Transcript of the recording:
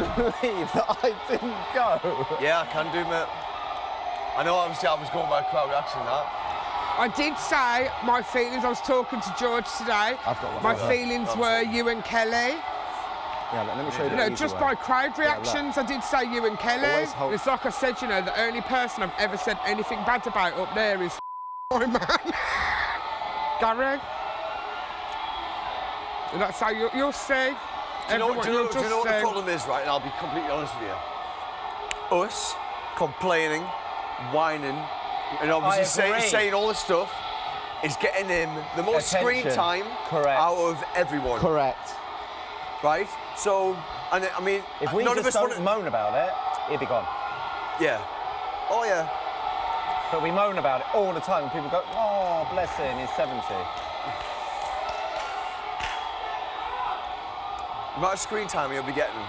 believe that I didn't go. Yeah, I can do, mate. I know, obviously, I was going by crowd reaction and that. I did say my feelings. I was talking to George today. I've got one. My Yeah. feelings were you and Kelly. Yeah, let let me show you the No, just way. by crowd Yeah, reactions, I did say you and Kelly. Hold- It's like I said, you know, the only person I've ever said anything bad about up there is my man, Gary. And that's how you, you'll see. Do you know, Everyone, do you know, do you know what the problem is, right? And I'll be completely honest with you. Us complaining, whining, and obviously say, saying all this stuff is getting him the most screen time Correct. out of everyone, Correct. right? So, and I mean, If we none just of us don't moan about it, he'd be gone. Yeah. Oh yeah. But we moan about it all the time, and people go, "Oh, bless him, he's 70." The amount of screen time he'll be getting